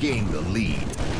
gained the lead.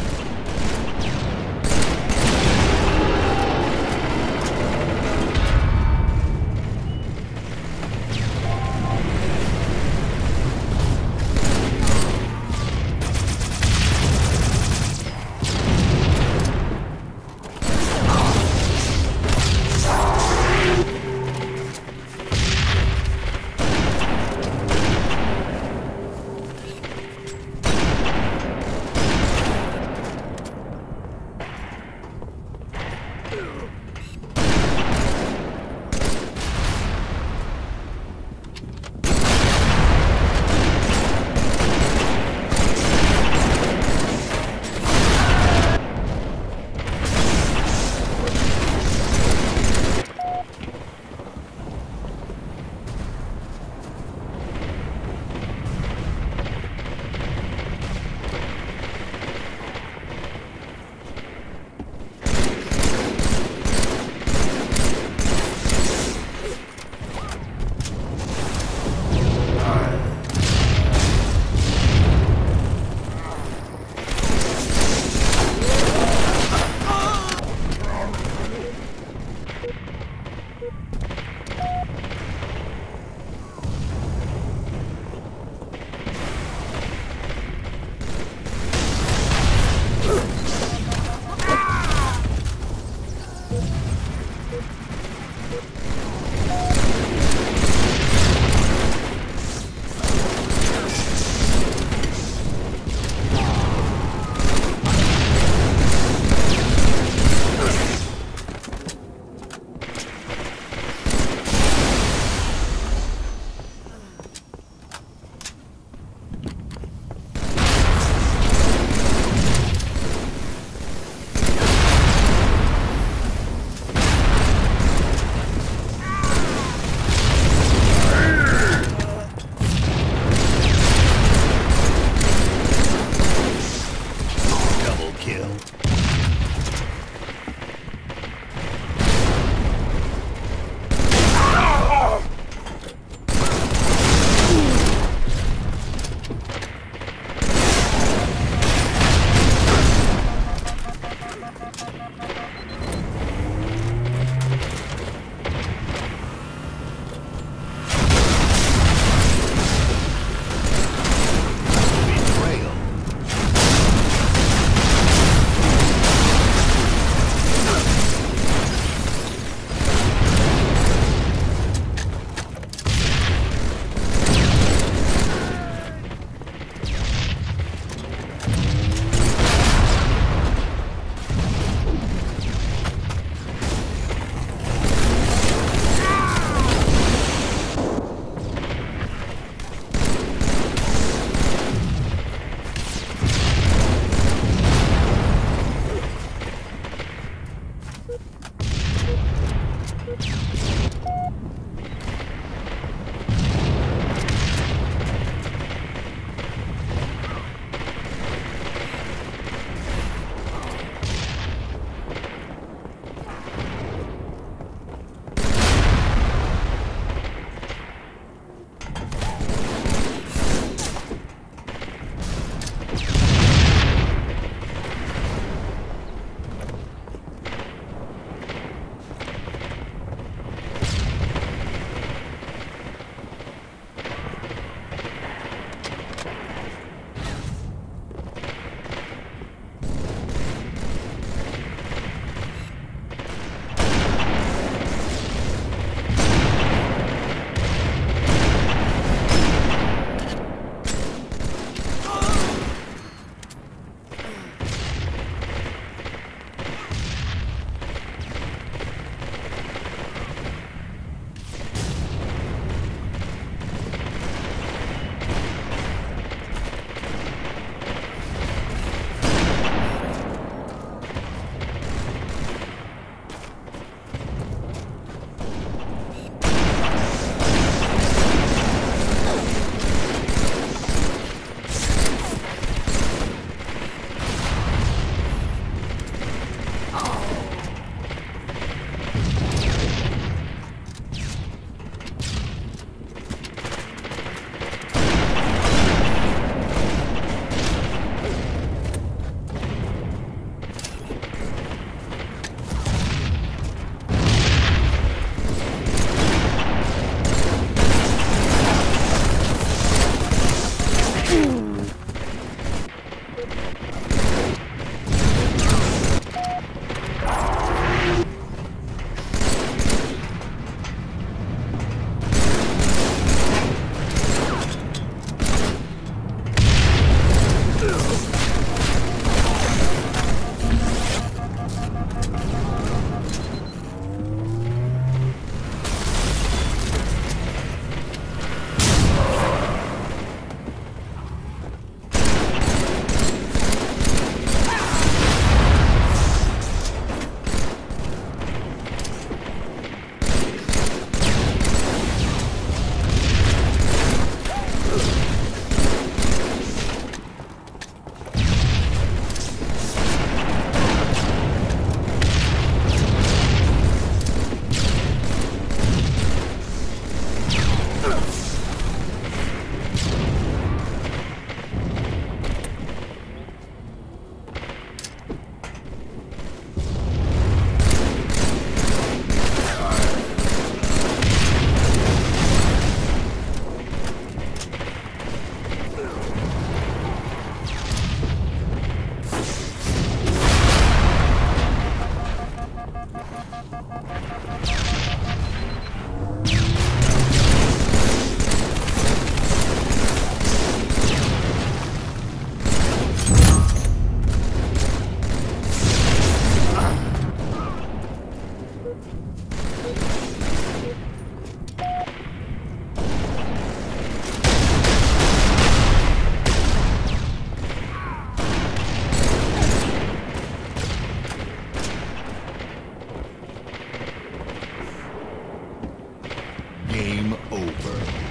Game over.